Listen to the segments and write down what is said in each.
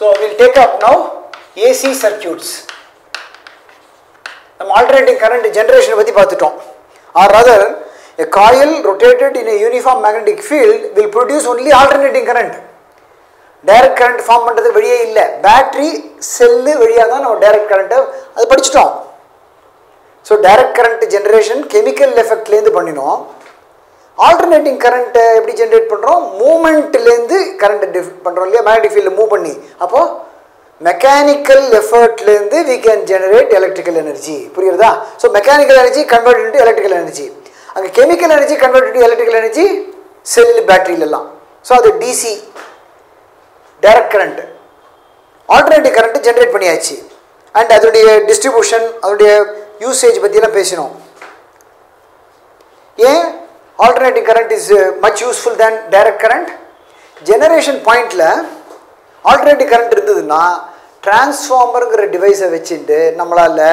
So, we will take up now AC circuits. நம்ம alternating current generation பத்தி பார்த்துட்டோம். Or rather a coil rotated in a uniform magnetic field will produce only alternating current. Direct current form பண்ணுறது வெளியே இல்லை. Battery cell வழியாக தான் நம்ம direct current அது படிச்சிட்டோம். So current generation chemical effect லேருந்து பண்ணினோம். ஆல்டர்னேட்டிங் கரண்ட்டை uh, எப்படி ஜென்ரேட் பண்ணுறோம் மூமெண்ட்லேருந்து கரண்ட்டை டிஃப் பண்ணுறோம் இல்லையா? மேக்னெட்டிக் ஃபீல்டில் மூவ் பண்ணி. அப்போது mechanical எஃபர்ட்லேருந்து we can generate electrical energy புரியுறதா? So mechanical energy convert into electrical energy அங்கே chemical energy convert into electrical energy cell பேட்டரியிலலாம் so அது DC direct current alternative current generate பண்ணியாச்சு. அண்ட் அதோடைய டிஸ்ட்ரிபியூஷன் அதோடைய usage பற்றியெல்லாம் பேசினோம். ஏன்? Alternative current is much useful than direct current generation பாயிண்டில் alternative current இருந்ததுன்னா டிரான்ஸ்ஃபார்மருங்கிற டிவைஸை வச்சுட்டு நம்மளால்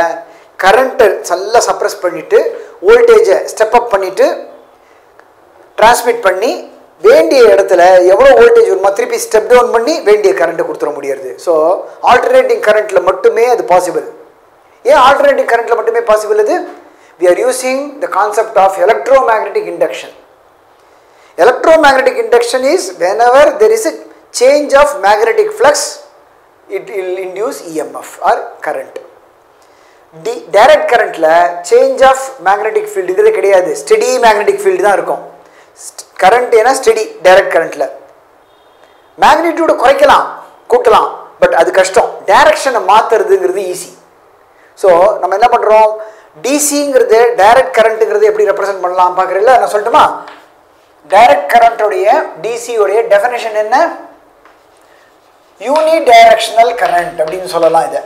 கரண்ட்டை நல்லா சப்ரஸ் பண்ணிவிட்டு வோல்டேஜை ஸ்டெப் அப் பண்ணிவிட்டு டிரான்ஸ்மிட் பண்ணி வேண்டிய இடத்துல எவ்வளோ வோல்டேஜ் வருமா திருப்பி ஸ்டெப் டவுன் பண்ணி வேண்டிய கரண்ட்டை கொடுத்துட முடியாது ஸோ ஆல்டர்னேட்டிங் கரண்ட்டில் மட்டுமே அது பாசிபிள் ஏன் ஆல்டர்னேட்டிங் கரண்ட்டில் மட்டுமே பாசிபிள் அது? We are using the concept of electromagnetic induction electromagnetic induction is whenever there is a change of magnetic flux it will induce emf or current. D direct கரண்ட்டில் change of magnetic ஃபீல்டுங்கிறது கிடையாது. Steady magnetic field தான் இருக்கும். Current ஏன்னா steady direct கரண்ட்டில் மேக்னிடியூடை குறைக்கலாம் கூட்டலாம் but அது கஷ்டம். டைரக்ஷனை மாற்றுறதுங்கிறது ஈஸி ஸோ நம்ம என்ன பண்ணுறோம் டிசிங்கிறது டைரக்ட் கரண்ட்டுங்கிறது எப்படி ரெப்ரசென்ட் பண்ணலாம் பார்க்குறீங்களா? நான் சொல்லட்டுமா? டைரக்ட் கரண்ட்டுடைய டிசியோடைய டெஃபினேஷன் என்ன? யூனி டைரக்ஷனல் கரண்ட் அப்படின்னு சொல்லலாம் இதை.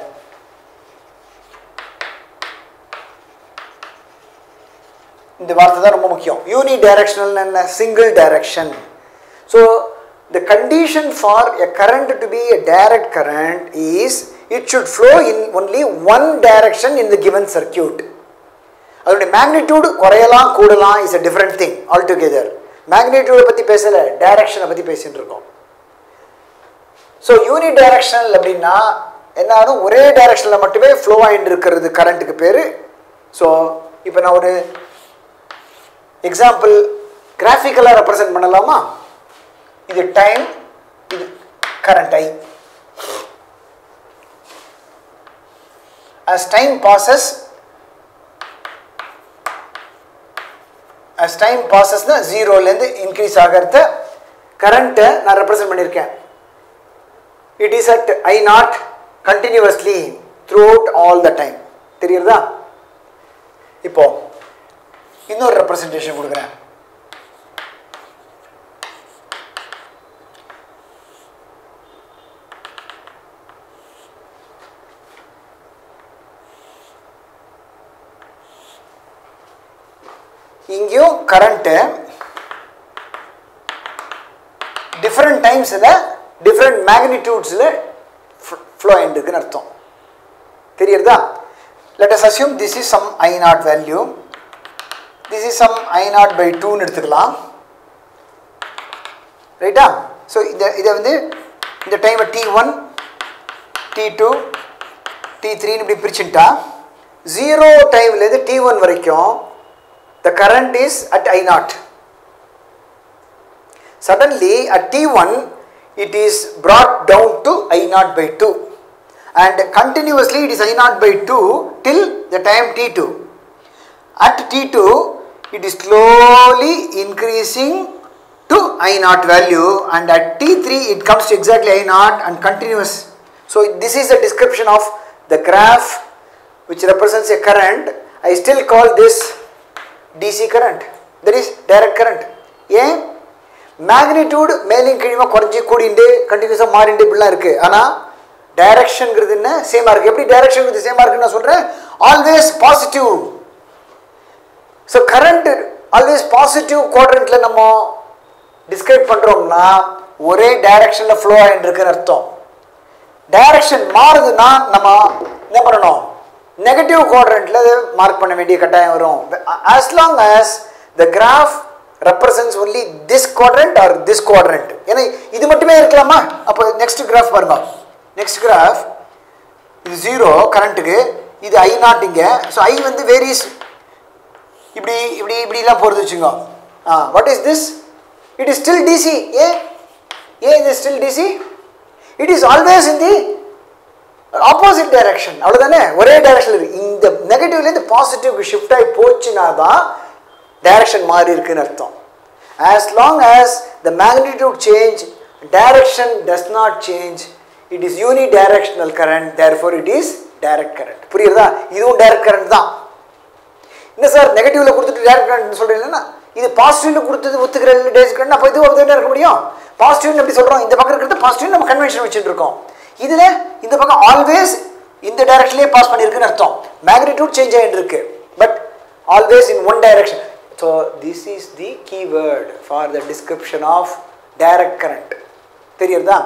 இந்த வார்த்தை தான் ரொம்ப முக்கியம். யூனி டைரக்ஷனல் என்ன? Single direction so the condition for a current to be a direct current is it should flow in only one direction in the given circuit அதனுடைய மேக்னிடியூடு குறையலாம் கூடலாம் is a different thing altogether மேக்னிடியூடை பற்றி பேசலை டைரக்ஷனை பற்றி பேசிகிட்டு இருக்கோம். So யூனி directional அப்படின்னா என்னாலும் ஒரே டைரக்ஷனில் மட்டுமே ஃப்ளோ ஆகிட்டு இருக்கிறது கரண்ட்டுக்கு பேர். ஸோ இப்போ நான் ஒரு எக்ஸாம்பிள் கிராஃபிக்கலாக ரெப்ரசன்ட் பண்ணலாமா? இது டைம் இது current I as time passes as time passesனா ஜீரோலேருந்து இன்க்ரீஸ் ஆகிறத கரண்ட்டை நான் ரெப்ரசன்ட் பண்ணியிருக்கேன் it is at I naught continuously throughout all the time தெரியுறதா இப்போது இன்னொரு ரெப்ரசன்டேஷன் கொடுக்குறேன். இங்கேயும் கரண்ட்டு டிஃப்ரெண்ட் டைம்ஸில் டிஃப்ரெண்ட் மேக்னிடியூட்ஸில் ஃப்ளோ ஆகிட்டுருக்குன்னு அர்த்தம். தெரியுறதா? Let us assume this is some I naught value this is some I naught by டூன்னு எடுத்துக்கலாம். ரைட்டா ஸோ இந்த இதை வந்து இந்த டைமை T one T two T த்ரீன்னு இப்படி பிரிச்சுட்டா ஜீரோ டைம்லேருந்து டி ஒன் வரைக்கும் the current is at I naught. Suddenly at T1 it is brought down to I naught by 2 and continuously it is I naught by 2 till the time T2. At T2 it is slowly increasing to I naught value and at T3 it comes to exactly I naught and continuous. So this is a description of the graph which represents a current. I still call this DC current that is direct current. ஏன்? Magnitude மேலேயும் கீழே குறைஞ்சி கூடிண்டு கண்டினியூஸாக மாறிண்டு இப்படிலாம் இருக்குது ஆனால் டைரக்ஷனுங்கிறது என்ன? சேமாக இருக்குது எப்படி டைரக்ஷனுங்கிறது சேமாக இருக்குன்னு நான் சொல்கிறேன் always positive so current always positive குவாட்ரண்ட்டில் நம்ம டிஸ்கிரைப் பண்ணுறோம்னா ஒரே டைரக்ஷனில் ஃப்ளோ ஆகிட்டு இருக்குன்னு அர்த்தம். டைரக்ஷன் மாறுதுன்னா நம்ம என்ன பண்ணணும்? நெகட்டிவ் குவாட்ரண்ட்டில் மார்க் பண்ண வேண்டிய கட்டாயம் வரும். As long as the graph represents only this quadrant or this quadrant ஏன்னா இது மட்டுமே இருக்கலாமா? அப்போ நெக்ஸ்ட் கிராஃப் பாருங்க. நெக்ஸ்ட் கிராஃப் இது ஜீரோ கரண்ட்டுக்கு இது ஐ நாட் இங்கே. ஸோ ஐ வந்து வேரியஸ் இப்படி இப்படி இப்படிலாம் போகிறது வச்சுங்க ஆ what is this it is still DC ஏ ஏ இது still DC it is always in the opposite direction அவ்வளோதானே ஒரே டைரக்ஷன் இருக்கு இந்த நெகட்டிவ்லேருந்து பாசிட்டிவ்க்கு ஷிஃப்ட் ஆகி போச்சுன்னா தான் டைரக்ஷன் மாறி இருக்குன்னு அர்த்தம். As long as the magnitude change direction does not change it is unidirectional current there therefore it is direct current புரியுறதா இதுவும் டைரக்ட் கரண்ட் தான். என்ன சார் நெகட்டிவ்ல கொடுத்துட்டு டைரக்ட் கரண்ட் சொல்கிறீங்கன்னா இது பாசிட்டிவ்ல கொடுத்தது ஒத்துக்கிற டேஸ் கரண்ட் அப்போ இது ஒரு இருக்க முடியும்? பாசிட்டிவ்னு எப்படி சொல்கிறோம் இந்த பக்கம் இருக்கிறது பாசிட்டிவ் நம்ம கன்வென்ஷன் வச்சுட்டு இருக்கோம். இதில் இந்த பக்கம் ஆல்வேஸ் இந்த டைரக்ஷன்லேயே பாஸ் பண்ணியிருக்குன்னு அர்த்தம். மேக்னிடியூட் சேஞ்ச் ஆகிட்டு இருக்கு. But always in one direction so this is the keyword for the description of direct current தெரியுறதா?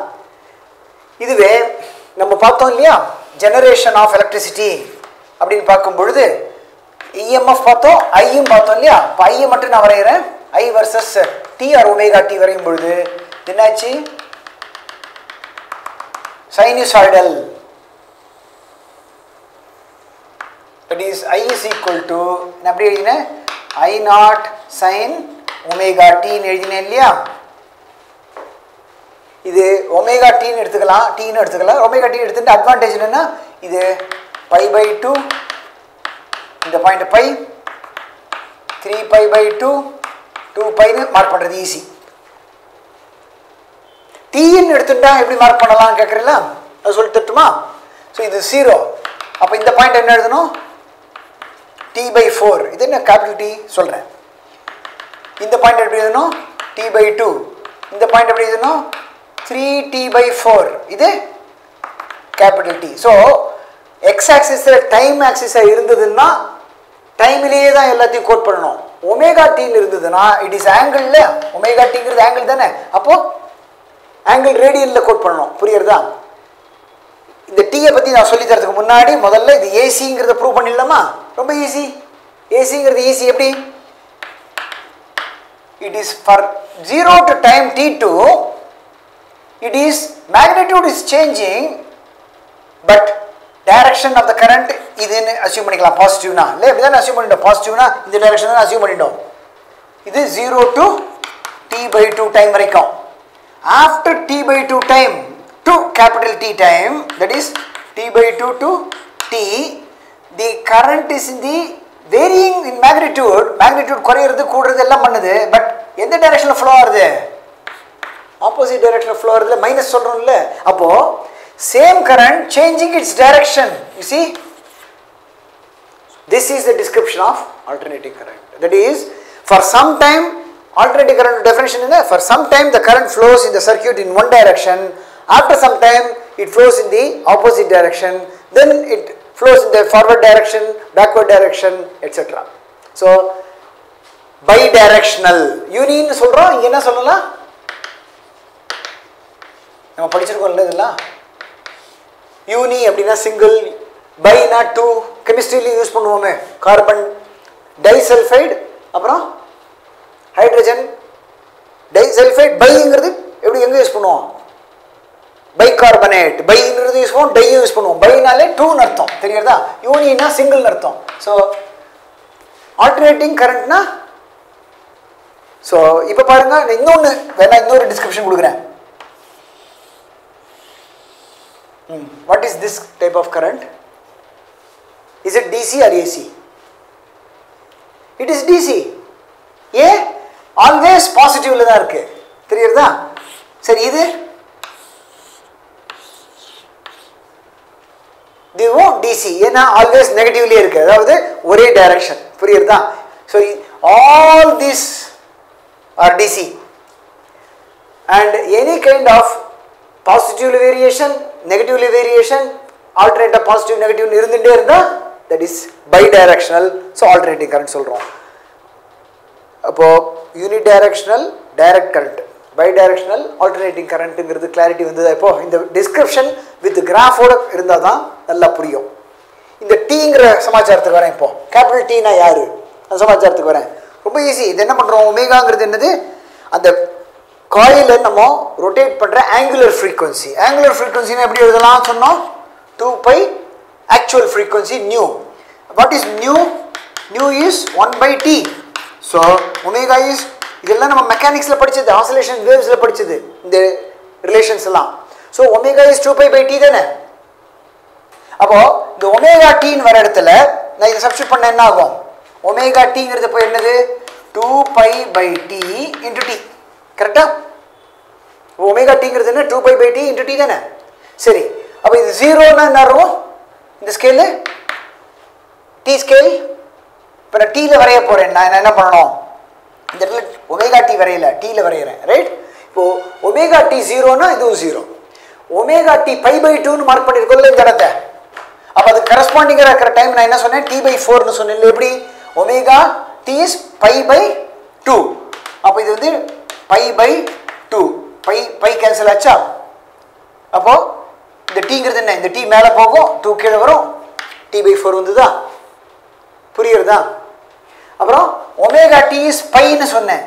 இதுவே நம்ம பார்த்தோம் இல்லையா? ஜெனரேஷன் ஆஃப் எலக்ட்ரிசிட்டி அப்படின்னு பார்க்கும் பொழுது இஎம்எஃப் பார்த்தோம் ஐயும் பார்த்தோம் இல்லையா? இப்போ ஐயை மட்டும் நான் வரைகிறேன் I versus T or omega T வரையும் பொழுது என்னாச்சு? Sinusoidal that is i is equal to நான் எப்படி எழுதினேன்? I naught sin omega t எழுதினேன் இல்லையா? இது ஒமேகா டீன்னு எடுத்துக்கலாம் டீன்னு எடுத்துக்கலாம். ஒமேகா டீ எடுத்துட்டு அட்வான்டேஜ் என்னென்னா இது பை பை டூ இந்த point pi three pi by two two பைன்னு mark பண்ணுறது ஈஸி டீன்னு எடுத்துட்டா எப்படி மார்க் பண்ணலாம் கேட்குறீங்களா அது சொல்லி தட்டுமா? ஸோ இது ஜீரோ அப்போ இந்த பாயிண்ட் என்ன எழுதணும்? டி பை ஃபோர் இது என்ன கேபிட்டல் டி சொல்கிறேன் இந்த பாயிண்ட் எப்படி எழுதணும்? டி பை டூ இந்த பாயிண்ட் எப்படி எழுதணும்? த்ரீ டி பை ஃபோர் இது கேபிட்டல் டி ஸோ எக்ஸ் ஆக்சிஸில் டைம் ஆக்சிஸாக இருந்ததுன்னா டைம்லேயே தான் எல்லாத்தையும் கோட் பண்ணணும். ஒமேகா டீன்னு இருந்ததுன்னா இட் இஸ் ஆங்கிளில் ஒமேகா டீங்கிறது ஆங்கிள் தானே? அப்போது ஆங்கிள் ரேடியனில் கோட் பண்ணணும். புரியுறதா? இந்த டீயை பற்றி நான் சொல்லி தரதுக்கு முன்னாடி முதல்ல இது ஏசிங்கிறத ப்ரூவ் பண்ணிடலாமா? ரொம்ப ஈஸி ஏசிங்கிறது ஈஸி எப்படி? It is for zero to time T two it is magnitude is changing but direction of the current இதுன்னு அசியூம் பண்ணிக்கலாம். பாசிட்டிவ்னா இல்லை இப்படி தானே அசியூம் பண்ணிட்டோம் பாசிட்டிவ்னா இந்த டைரக்ஷன் தான் அசியூம் பண்ணிட்டோம். இது zero to T by two time வரைக்கும். After t by 2 time to capital T time that is t by 2 to t the current is in the varying in magnitude magnitude குறையிறது கூடுறது எல்லாம் பண்ணுது but எந்த டைரக்ஷனில் flow ஆகுது opposite டைரக்ஷனில் flow ஆகுதுல minus சொல்கிறோம்ல அப்போ same current changing it's direction you see this is the description of alternating current that is for some time alternating current definition is for some time the current flows in the circuit in one direction after some time it flows in the opposite direction then it flows in the forward direction backward direction etc so bidirectional union சொல்றோம் இங்க என்ன சொல்லலாம் நம்ம படிச்சிருக்கோம்ல இதெல்லாம் யூனி அப்படின்னா single பைனா two கெமிஸ்ட்ரியிலையும் use பண்ணுவோமே கார்பன் டைசல்ஃபைடு அப்புறம் ஹைட்ரஜன் டைசல்ஃபைட் பைங்கிறது எப்படி எங்கே யூஸ் பண்ணுவோம்? பைகார்பனேட் பைங்கிறது யூஸ் பண்ணுவோம் டையும் யூஸ் பண்ணுவோம். பைனாலே டூன்னு அர்த்தம். தெரியுறதா யூனினா சிங்கிள்னு அர்த்தம். ஸோ ஆல்டர்னேட்டிங் கரண்ட்னா ஸோ இப்போ பாருங்க நான் இன்னொன்று வேணா இன்னொரு டிஸ்கிரிப்ஷன் கொடுக்குறேன். What is this type of current is it DC or AC it is DC A? Always பாசிட்டிவ்ல தான் இருக்கு. தெரியுறதா சரி இது? இதுவும் டிசி ஏன்னா ஆல்வேஸ் நெகட்டிவ்லேயே இருக்கு. அதாவது ஒரே டைரக்ஷன் புரியுறதா so all this are DC and any kind of பாசிட்டிவ்ல variation நெகட்டிவ்ல வேரியேஷன் ஆல்டர்னேட்டிவ் பாசிட்டிவ் நெகட்டிவ்னு இருந்துகிட்டே இருந்தால் that is bidirectional so alternating current சொல்கிறோம் அப்போது unit directional direct current bidirectional alternating கரண்ட்டுங்கிறது clarity வந்தது? இப்போது இந்த டிஸ்கிரிப்ஷன் வித் கிராஃபோட இருந்தால் தான் நல்லா புரியும். இந்த டீங்கிற சமாச்சாரத்துக்கு வரேன் இப்போ. கேபிட்டல் டீனா யார்? அந்த சமாச்சாரத்துக்கு வரேன். ரொம்ப ஈஸி இது என்ன பண்ணுறோம் ஒமேகாங்கிறது என்னது? அந்த காயில் நம்ம ரொட்டேட் பண்ணுற ஆங்குலர் ஃப்ரீக்வன்சி ஆங்குலர் ஃப்ரீக்வன்சின்னு எப்படி எழுதலாம் சொன்னோம்? Two pi actual frequency nu what is nu nu is one by T so omega is இதெல்லாம் நம்ம மெக்கானிக்ஸில் படித்தது ஆசோலேஷன் வேவ்ஸில் படிச்சது இந்த ரிலேஷன்ஸ் எல்லாம். So omega is two pi by T தானே? அப்போ இந்த ஒமேகா டீன்னு வர இடத்துல நான் இதை சப்ஸ்டியூட் பண்ண என்ன ஆகும்? ஒமேகா டீங்கிறது இப்போ என்னது? Two pi by T into T கரெக்டா ஒமேகா டீங்கிறது என்ன? Two pi by T into T தானே? சரி அப்போ இது ஜீரோன்னா என்ன இருக்கும் இந்த ஸ்கேலு டி ஸ்கேல் இப்போ நான் டீயில் வரைய போகிறேன் நான் என்ன பண்ணணும்? இந்த இடத்துல ஒமேகா டி வரையல. டீயில் வரைகிறேன் ரைட் இப்போது ஒமேகா டி ஜீரோனா இதுவும் zero omega T pi by டூன்னு மார்க் பண்ணியிருக்கோம்ல இந்த இடத்த. அப்போ அது கரஸ்பாண்டிங்காக இருக்கிற டைம் நான் என்ன சொன்னேன்? டி பை ஃபோர்னு சொன்னேன் எப்படி? Omega T is pi by two அப்போ இது வந்து pi by two pi pi cancel ஆச்சா? அப்போது இந்த டீங்கிறது என்ன? இந்த டீ மேலே போகும். டூ கீழே வரும். டி பை ஃபோர் வந்துதா? புரியுறதா அப்புறம் ஒமேகா டி இஸ் பைன்னு சொன்னேன்.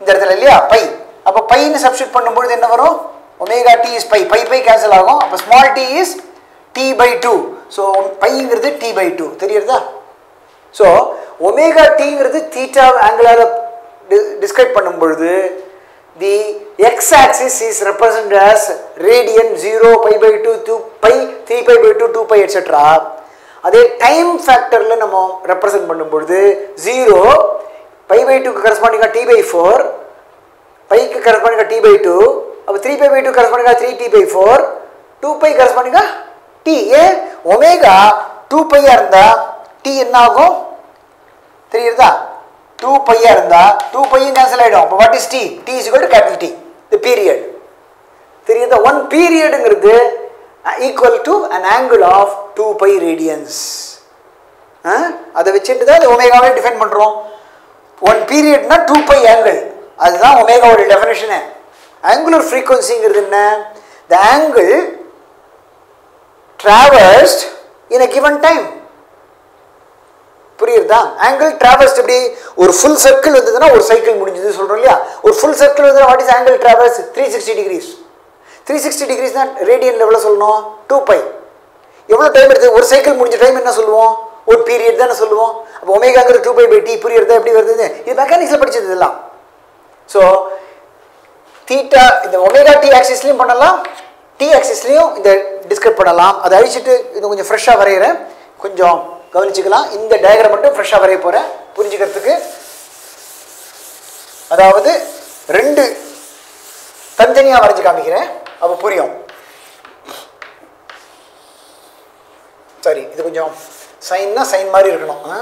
இந்த இடத்துல இல்லையா? பை அப்போ பைன்னு சப்ஸ்டியூட் பண்ணும்பொழுது என்ன வரும்? Omega t is pi pi pi cancel ஆகும். அப்போ small t is t pi two so பைங்கிறது D by two தெரியுறதா ஸோ ஒமேகா டிங்கிறது தீட்டா ஆங்கிளால் டிஸ்கிரைப் பண்ணும் பொழுது the x axis is represent as radian zero pi pi two two pi three pi pi two two pi etcetera அதே time ஃபேக்டரில் நம்ம represent பண்ணும் பொழுது ஜீரோ பை பை டூக்கு கரஸ்பாண்டிங்காக டி பை ஃபோர் பைக்கு கரஸ்பாண்டிங்காக டி பை டூ அப்போ three pi by two கரஸ்பாண்டிங்காக three t pi four two pi கரஸ்பாண்டிங்காக D A omega two பையாக இருந்தால் டி என்ன ஆகும் தெரியுதா? டூ பையாக இருந்தால் டூ பையும் கேன்சல் ஆகிடும் அப்போ what is T T is to capital T the period தெரியுதா? One பீரியடுங்கிறது equal to an angle of two pi radians அதை வச்சுட்டு தான் அது ஒமேகாவே டிஃபைன் பண்ணுறோம் ஒன் பீரியட்னா டூ பை ஆங்கிள் அதுதான் ஒமேகாவோட டெஃபினேஷனு ஆங்குலர் ஃப்ரீக்குவன்சிங்கிறது என்ன? The angle travels in a given time புரியுறதா ஆங்கிள் ட்ராவல்ஸ் எப்படி? ஒரு ஃபுல் சர்க்கிள் வந்ததுன்னா ஒரு சைக்கிள் முடிஞ்சது சொல்கிறோம் இல்லையா? ஒரு ஃபுல் சர்க்கிள் வந்து what is angle travels three sixty degrees three sixty degrees தான் ரேடியன் எவ்வளோ சொல்லணும். டூ பை எவ்வளோ டைம் எடுத்து ஒரு சைக்கிள் முடிஞ்ச டைம் என்ன சொல்லுவோம்? ஒரு பீரியட் தானே சொல்லுவோம்? அப்போ ஒமேகாங்கிற டூ பை பை டி தான் எப்படி வருது இது மெக்கானிக்ஸில் படிச்சது இதெல்லாம். ஸோ தீட்டா இந்த ஒமேகா டி ஆக்சிஸ்லையும் பண்ணலாம் டி ஆக்சிஸ்லையும் இந்த டிஸ்கிரைப் பண்ணலாம். அதை அழிச்சிட்டு இது கொஞ்சம் ஃப்ரெஷ்ஷாக வரைகிறேன் கொஞ்சம் கவனிச்சுக்கலாம். இந்த டயக்ராம் மட்டும் ஃப்ரெஷ்ஷாக வரைய போகிறேன் புரிஞ்சுக்கிறதுக்கு. அதாவது ரெண்டு தனித்தனியாக வரைஞ்சு காமிக்கிறேன். அப்போ புரியும். சாரி இது கொஞ்சம் சைன்னா சைன் மாதிரி இருக்கணும். ஆ?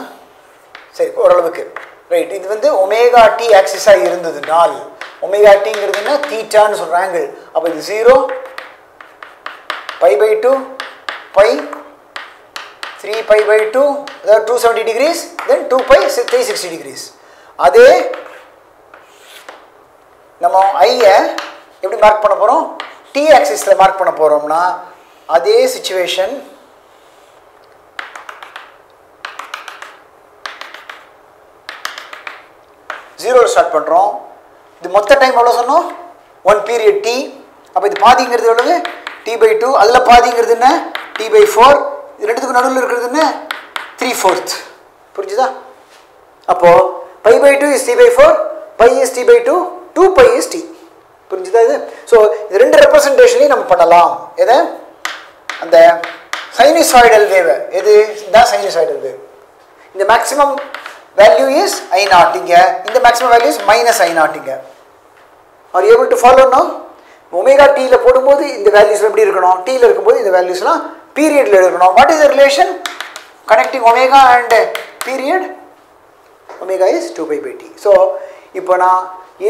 சரி ஓரளவுக்கு. ரைட் இது வந்து ஒமேகா டி ஆக்சிஸாக இருந்ததுனால் ஒமேகா டிங்கிறதுனா தீட்டான்னு சொல்கிற ஆங்கிள் அப்போ இது zero pi by two pi three pi by two அதாவது two seventy degrees then two pi three sixty degrees அதே நம்ம ஐயை எப்படி மார்க் பண்ண போகிறோம் டி ஆக்சிஸில் மார்க் பண்ண போகிறோம்னா அதே சுச்சுவேஷன் ஜீரோவில் ஸ்டார்ட் பண்ணுறோம் இது மொத்த டைம் எவ்வளோ சொன்னோம்? ஒன் பீரியட் டி அப்போ இது பாதிங்கிறது எவ்வளவு? டி பை டூ அதில் பாதிங்கிறது என்ன? டி பை ஃபோர் இது ரெண்டுத்துக்கும் நடுவில் இருக்கிறது என்ன? த்ரீ ஃபோர்த் புரிஞ்சுதா? அப்போது pi by two is T by four pi is T by two two pi is T புரிஞ்சுதா இது? ஸோ இது ரெண்டு ரெப்ரசன்டேஷனையும் நம்ம பண்ணலாம். எதை? அந்த சைனிசாய்டல் வேவை எது? தான் சைனிசாய்டல் வேவ் இந்த maximum value is I naught இந்த maximum value is minus I naught are able to follow no omega டீயில் போடும்போது இந்த வேல்யூஸ் எப்படி இருக்கணும்? டீயில் இருக்கும்போது இந்த வேல்யூஸ்லாம் பீரியடில் இருக்கணும். What is the relation connecting omega and period omega is two pi by T so இப்போ நான்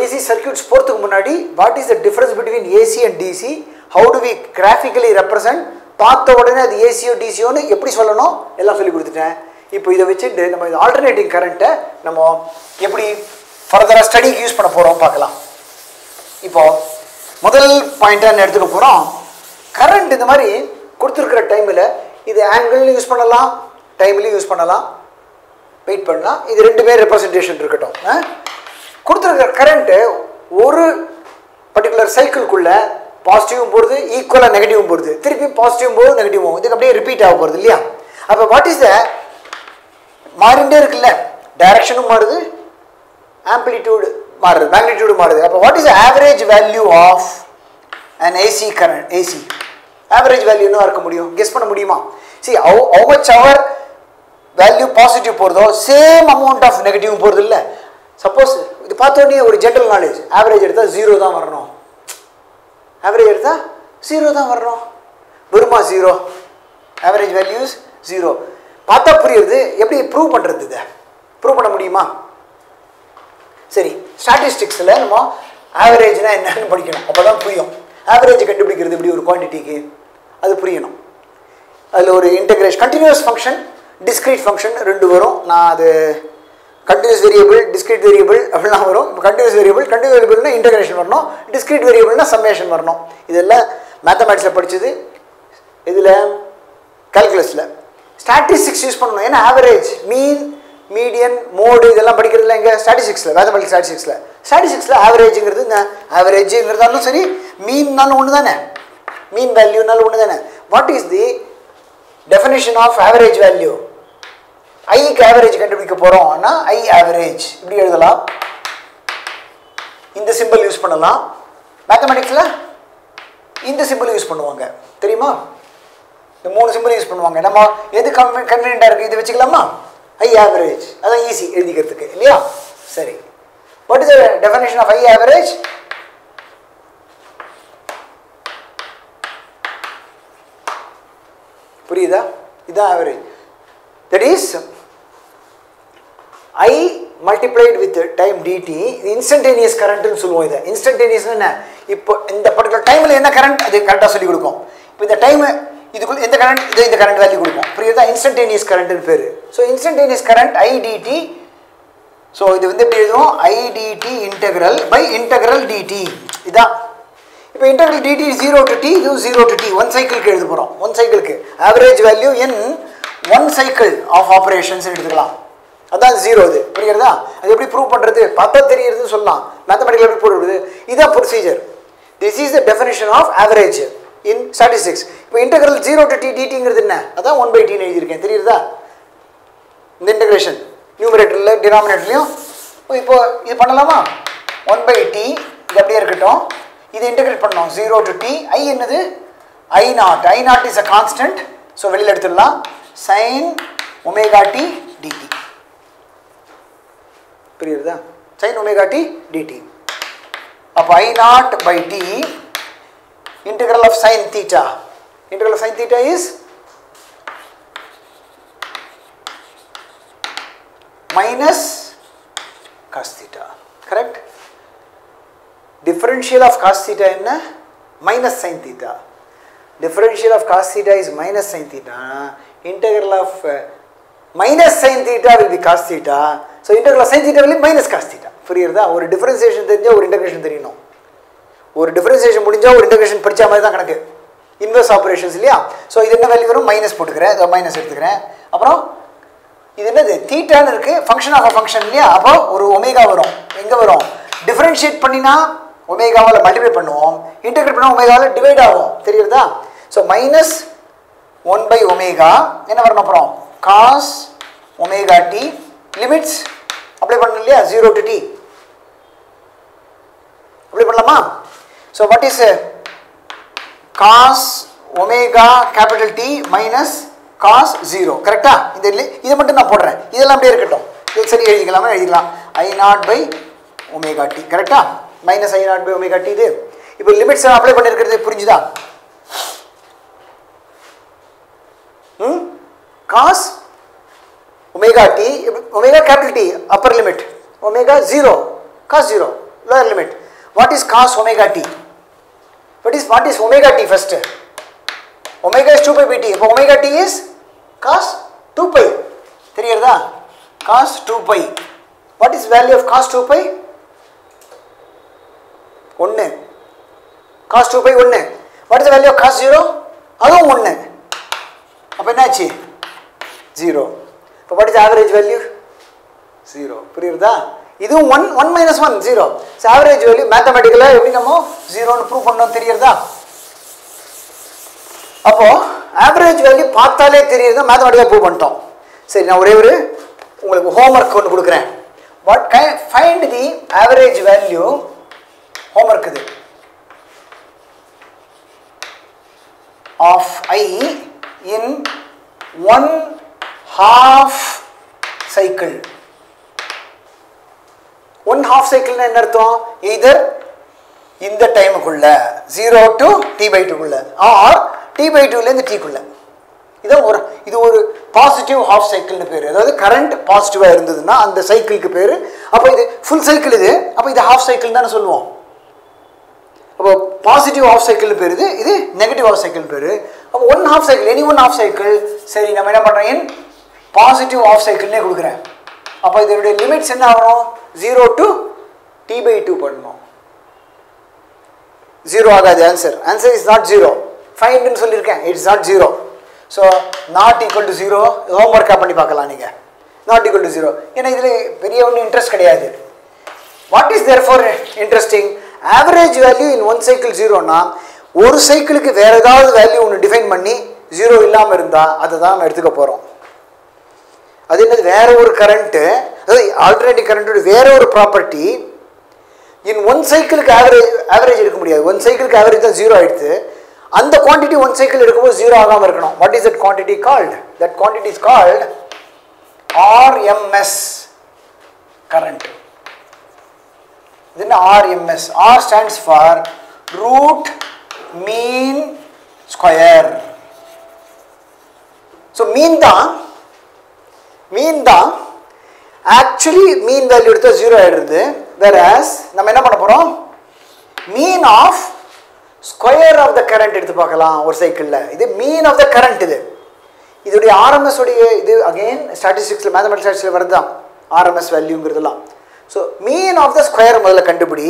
ஏசி சர்க்கியூட்ஸ் போகிறதுக்கு முன்னாடி what is the difference between AC and DC how do we graphically represent பார்த்த உடனே அது ஏசியோ டிசியோன்னு எப்படி சொல்லணும்? எல்லாம் சொல்லி கொடுத்துட்டேன். இப்போ இதை வச்சுட்டு நம்ம இந்த ஆல்டர்னேட்டிங் கரண்ட்டை நம்ம எப்படி ஃபர்தராக ஸ்டடிக்கு யூஸ் பண்ண போகிறோம் பார்க்கலாம். இப்போது முதல் பாயிண்ட்டாக என்ன எடுத்துக்க போகிறோம் கரண்ட் இந்த மாதிரி கொடுத்துருக்குற டைமில் இது ஆங்கிள்லையும் யூஸ் பண்ணலாம் டைம்லையும் யூஸ் பண்ணலாம். வெயிட் பண்ணலாம். இது ரெண்டு பேர் ரெப்ரசன்டேஷன் இருக்கட்டும். கொடுத்துருக்குற கொடுத்துருக்கிற கரண்ட்டு ஒரு பர்டிகுலர் சைக்கிள்குள்ளே பாசிட்டிவும் போகிறது ஈக்குவலாக நெகட்டிவும் போகிறது திருப்பி பாசிட்டிவும் போகுது நெகட்டிவும் இதுக்கு அப்படியே ரிப்பீட் ஆக போகிறது இல்லையா? அப்போ வாட் இஸ் த மாறிண்டே இருக்குல்ல? டைரக்ஷனும் மாறுது ஆம்பிளிடியூடு மாறுது மேக்னிடியூடு மாறுது. அப்போ what is average value of and AC current AC average value என்ன இருக்க முடியும்? கெஸ் பண்ண முடியுமா? சி how how much value positive போகிறதோ சேம் அமௌண்ட் ஆஃப் நெகட்டிவ் போகிறது இல்லை சப்போஸ் இது பார்த்தோன்னே ஒரு ஜென்ரல் நாலேஜ் ஆவரேஜ் எடுத்தால் ஜீரோ தான் வரணும். ஆவரேஜ் எடுத்தால் ஜீரோ தான் வரணும். வருமா ஜீரோ ஆவரேஜ் வேல்யூஸ் ஜீரோ பார்த்தா புரியுறது. எப்படி ப்ரூவ் பண்ணுறது இதை? ப்ரூவ் பண்ண முடியுமா? சரி ஸ்டாட்டிஸ்டிக்ஸில் நம்ம ஆவரேஜ்னால் என்னன்னு படிக்கணும். அப்போ தான் புரியும். ஆவரேஜ் கண்டுபிடிக்கிறது இப்படி ஒரு குவான்டிட்டிக்கு அது புரியணும். அதில் ஒரு integration continuous function discrete function ரெண்டு வரும். நான் அது கண்டினியூஸ் வேரியபிள் டிஸ்கிரீட் வேரியபிள் அப்படிலாம் வரும். இப்போ கண்டினியூஸ் வேரியபிள் கண்டினியூஸ் வேரியபிள்னா இன்டகிரேஷன் வரணும். டிஸ்கிரீட் வேரியபிள்னா சம்மேஷன் வரணும். இதெல்லாம் மேத்தமேட்டிக்ஸில் படித்தது இதில் கால்குலஸில் ஸ்டாட்டிஸ்டிக்ஸ் யூஸ் பண்ணணும். ஏன்னா ஆவரேஜ் மீன் மீடியன் மோடு இதெல்லாம் படிக்கிறதுல எங்கே? ஸ்டாட்டிஸ்டிக்ஸில் மேத்தமெட்டிக்ஸ் ஸ்டாட்டிஸ்டிக்ஸில் ஸ்டாட்டிஸ்டிக்ஸில் ஆவரேஜுங்கிறது இந்த ஆவரேஜுங்கிறதாலும் சரி மீன்னாலும் ஒன்று தானே? மீன் வேல்யூனாலும் ஒன்று தானே? What is the definition of average value ஐக்கு ஆவரேஜ் கண்டுபிடிக்க போகிறோம்னா ஐ ஆவரேஜ் இப்படி எழுதலாம். இந்த சிம்பிள் யூஸ் பண்ணலாம். மேத்தமெட்டிக்ஸில் இந்த சிம்பிள் யூஸ் பண்ணுவாங்க. தெரியுமா? இந்த மூணு சிம்பிள் யூஸ் பண்ணுவாங்க. நம்ம எது கன்வீ கன்வீனியண்ட்டாக இருக்குது இது வச்சுக்கலாமா? ஹை ஆவரேஜ் அதான் ஈஸி எழுதிக்கிறதுக்கு இல்லையா? சரி. What is the definition of I average புரியுதா? இதுதான் average that is I multiplied with time DT instantaneous கரண்ட்னு சொல்லுவோம் இதை. இன்ஸ்டன்டேனியஸ் என்ன? இப்போ இந்த பர்டிகுலர் டைமில் என்ன கரண்ட் அது கரெக்டாக சொல்லி கொடுக்கும். இப்போ இந்த டைமை இதுக்குள்ள எந்த கரண்ட் இது இந்த கரண்ட் வேல்யூ கொடுக்கும் புரியுதா? இன்ஸ்டன்டேனியஸ் கரண்ட்னு பேர். So instantaneous current IDT so இது வந்து எப்படி எழுதுவோம்? IDT integral by integral DT இதான் இப்போ integral DT zero to T இது ஜீரோ டு டி ஒன் சைக்கிளுக்கு எழுத போகிறோம் one சைக்கிளுக்கு average value in one cycle of operations எடுத்துக்கலாம். அதான் ஜீரோ இது. புரியுறதா அது எப்படி ப்ரூவ் பண்ணுறது பார்த்தா தெரியுதுன்னு சொல்லலாம். மேத்தமெட்டிக்கல் எப்படி போடுறது இதான் procedure this is the definition of average in statistics இப்போ இன்டெக்ரல் ஜீரோ டு டி டிடிங்கிறது என்ன? அதான் ஒன் பை டின்னு எழுதியிருக்கேன். தெரியுதா? இந்த இன்டகிரேஷன் நியூமரேட்டரில் டினாமினேட்டர்லையும் இப்போ இது பண்ணலாமா? ஒன் பை டி இது அப்படியே இருக்கட்டும். இது இன்டகிரேட் பண்ணோம் ஜீரோ டு டி ஐ என்னது? I naught I naught is a constant so வெளியில் எடுத்துடலாம். சைன் ஒமேகா டி டிடி புரியுறதா சைன் ஒமேகா டி டிடி அப்போ I naught by T integral of sin theta integral of sin theta is minus cos theta correct differential of cos theta in minus sin theta differential of cos theta is minus sin theta integral of uh, minus sin theta will be cos theta so integral of sin theta will be minus cos theta புரியுறதா ஒரு differentiation தெரிஞ்சா ஒரு integration தெரியணும் ஒரு differentiation முடிஞ்சால் ஒரு integration படித்த மாதிரி தான் கணக்கு இன்வெர்ஸ் ஆப்ரேஷன்ஸ் இல்லையா? ஸோ இது என்ன வேல்யூ வரும்? மைனஸ் போட்டுக்கிறேன். இதை மைனஸ் எடுத்துக்கிறேன். அப்புறம் இது என்னது? தீட்டான்னு இருக்குது ஃபங்க்ஷன் ஆஃப் அ ஃபங்க்ஷன் இல்லையா? அப்போ ஒரு ஒமேகா வரும். எங்கே வரும்? டிஃப்ரென்ஷியேட் பண்ணினா ஒமேகாவால் மல்டிப்ளை பண்ணுவோம். இன்டகிரேட் பண்ணால் ஒமேகாவில் டிவைட் ஆகும். தெரியுறதா so minus one by omega என்ன வரணும் அப்புறம்? Cos omega T limits apply பண்ணணும் இல்லையா? ஜீரோ டு டி அப்ளை பண்ணலாமா? So what is cos omega capital T minus cos zero கரெக்டா இந்த இல்ல- இதை மட்டும் நான் போடுறேன். இதெல்லாம் அப்படியே இருக்கட்டும். இது சரி எழுதிக்கலாமா எழுதிக்கலாம். I naught by omega T கரெக்டா minus I naught by omega T இது. இப்போ லிமிட்ஸ் அப்ளை பண்ணியிருக்கிறது புரிஞ்சுதா? ம்? Cos omega T omega capital T upper limit omega zero cos zero lower limit what is cos omega T what is what is omega t first omega is 2 pi bt இப்போ omega t is cos 2 pi தெரியுறதா cos 2 pi what is value of cos 2 pi 1 cos 2 pi 1 what is the value of cos 0 அதுவும் 1 அப்போ என்னாச்சு 0 இப்போ what is average value 0 புரியுறதா இதுவும் one one minus one zero so average value மேத்தமெட்டிக்கலாக எப்படி நம்ம ஜீரோன்னு ப்ரூவ் பண்ணோம் தெரியறதா? அப்போது ஆவரேஜ் வேல்யூ பார்த்தாலே தெரியுது மேத்தமெட்டிக்காக ப்ரூவ் பண்ணிட்டோம். சரி நான் ஒரே ஒரு உங்களுக்கு ஹோம்ஒர்க் ஒன்று கொடுக்குறேன். What guy find the average value homework இது. Of I in one half cycle one half சைக்கிள்னு என்ன அர்த்தம்? இதர் இந்த டைமுக்குள்ள ஜீரோ டு டி பை டூக்குள்ள ஆர் டி பை டூலேருந்து டீக்குள்ள இதான் ஒரு இது ஒரு பாசிட்டிவ் ஹாஃப் சைக்கிள்னு பேர். அதாவது கரண்ட் பாசிட்டிவாக இருந்ததுன்னா அந்த சைக்கிளுக்கு பேர். அப்போ இது ஃபுல் சைக்கிள் இது. அப்போ இது ஹாஃப் சைக்கிள் தானே சொல்லுவோம். அப்போ பாசிட்டிவ் ஹாஃப் சைக்கிள் பேர் இது. இது நெகட்டிவ் ஹாஃப் சைக்கிள் பேர். அப்போ one half cycle any one half cycle சரி நம்ம என்ன பண்ணுறேன் பாசிட்டிவ் ஹாஃப் சைக்கிள்னே கொடுக்குறேன். அப்போ இதனுடைய லிமிட்ஸ் என்ன ஆகணும் zero to T by two பண்ணணும் ஜீரோ ஆகாது answer answer is not zero ஃபைன்னு சொல்லியிருக்கேன். It's not zero so not equal to zero home ஒர்க்காக பண்ணி பார்க்கலாம் நீங்கள் நாட் ஈக்குவல் டு ஜீரோ ஏன்னா இதில் பெரிய ஒன்றும் இன்ட்ரெஸ்ட் கிடையாது. What is therefore interesting average value in one cycle ஜீரோனா ஒரு சைக்கிளுக்கு வேறு ஏதாவது வேல்யூ ஒன்று டிஃபைன் பண்ணி ஜீரோ இல்லாமல் இருந்தால் அதை தான் நம்ம எடுத்துக்க போகிறோம் அது என்னது வேற ஒரு கரண்ட்டு அதாவது ஆல்டர்னேட்டிவ் கரண்ட்டோட வேற ஒரு ப்ராப்பர்ட்டி இன் ஒன் சைக்கிளுக்கு ஆவரேஜ் ஆவரேஜ் எடுக்க முடியாது. ஒன் சைக்கிளுக்கு ஆவரேஜ் தான் ஜீரோ ஆகிடுது அந்த குவான்டிட்டி ஒன் சைக்கிள் எடுக்கும்போது ஜீரோ ஆகாமல் இருக்கணும். What is that quantity called that quantity is called RMS current இது என்ன RMS R stands for root mean square so mean தான் மீன் தான். ஆக்சுவலி மீன் வேல்யூ எடுத்தால் ஜீரோ ஆகிடுது வேற நம்ம என்ன பண்ண போகிறோம் mean of square of the current எடுத்து பார்க்கலாம் ஒரு சைக்கிளில் இது மீன் ஆஃப் த கரண்ட் இது. இதோடைய ஆர்எம்எஸ் உடைய இது அகெயின் ஸ்டாட்டிஸ்டிக்ஸில் மேத்தமெட்டிக்ஸ் ஸ்டாட்டிஸ்டிக்ஸில் வருது தான். RMS வேல்யூங்கிறதுலாம் so mean of the square முதல்ல கண்டுபிடி.